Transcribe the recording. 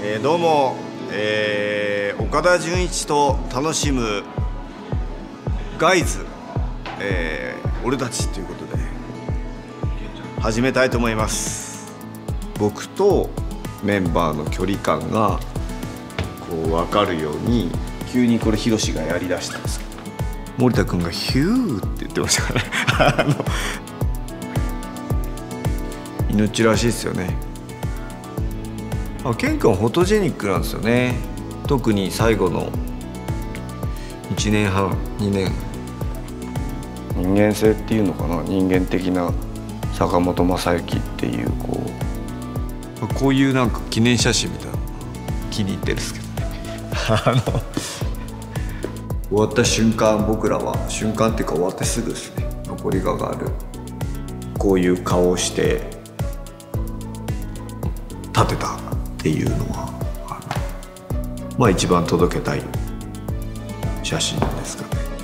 えーどうも、えー岡田准一と楽しむガイズ、えー俺たちということで始めたいと思います。僕とメンバーの距離感がこう分かるように急にこれヒロシがやりだしたんですけど。森田君がヒューって言ってましたからね。あの命らしいですよねあケン君はフォトジェニックなんですよね。特に最後の1年半2年。人間性っていうのかな？人間的な坂本昌行っていうこう。こういうなんか記念写真みたいな。の気に入ってるんですけど。ねあの。終わった瞬間僕らは瞬間っていうか終わってすぐですね。残りががある。こういう顔をして立てたっていうのはあのまあ一番届けたい写真ですかね。